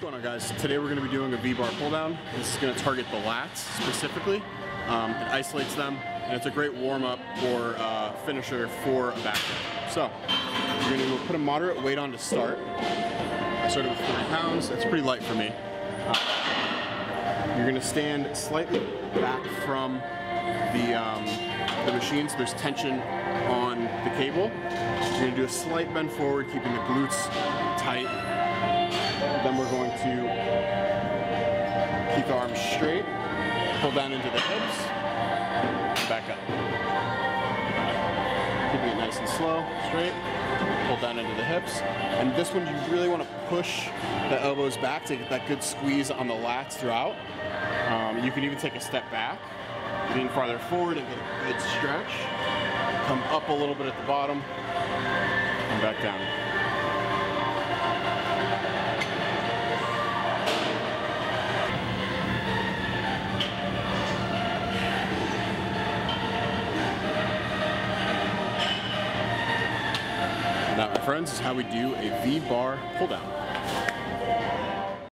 going on guys? Today we're going to be doing a V-bar pull down. This is going to target the lats specifically. Um, it isolates them and it's a great warm up or uh, finisher for a back. So you're going to put a moderate weight on to start. I started with 40 pounds. It's pretty light for me. Uh, you're going to stand slightly back from the, um, the machine so there's tension on the cable. You're going to do a slight bend forward keeping the glutes tight then we're going to keep the arms straight, pull down into the hips, and back up. Keeping it nice and slow, straight, pull down into the hips. And this one, you really want to push the elbows back to get that good squeeze on the lats throughout. Um, you can even take a step back, lean farther forward and get a good stretch. Come up a little bit at the bottom, and back down. That, my friends, is how we do a V-bar pull down.